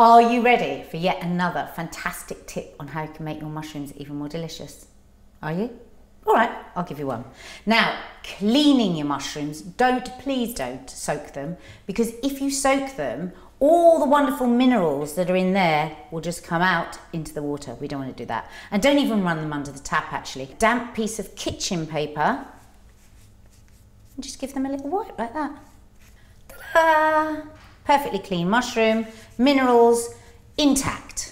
Are you ready for yet another fantastic tip on how you can make your mushrooms even more delicious? Are you? All right, I'll give you one. Now, cleaning your mushrooms, don't, please don't soak them because if you soak them, all the wonderful minerals that are in there will just come out into the water. We don't want to do that. And don't even run them under the tap actually. Damp piece of kitchen paper and just give them a little wipe like that. Ta-da! Perfectly clean mushroom, minerals intact.